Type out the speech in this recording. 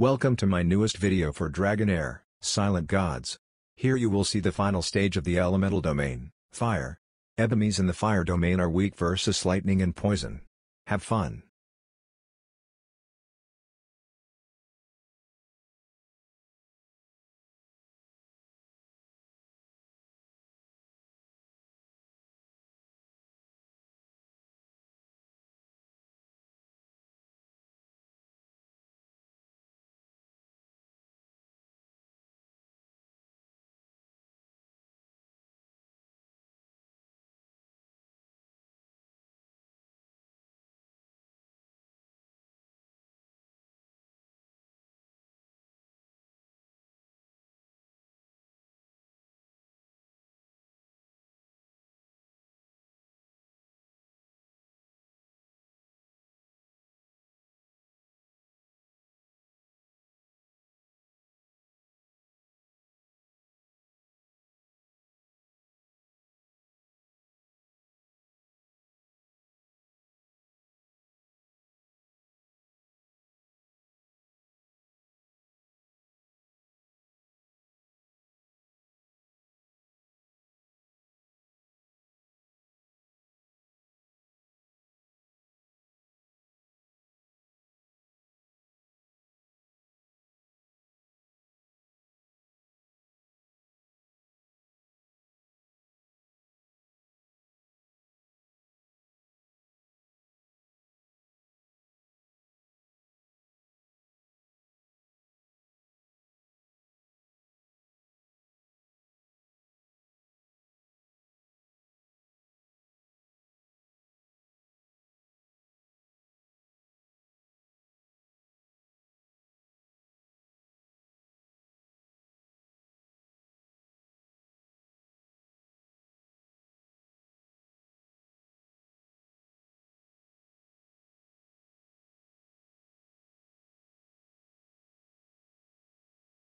Welcome to my newest video for Dragonheir, Silent Gods. Here you will see the final stage of the elemental domain, fire. Enemies in the fire domain are weak versus lightning and poison. Have fun.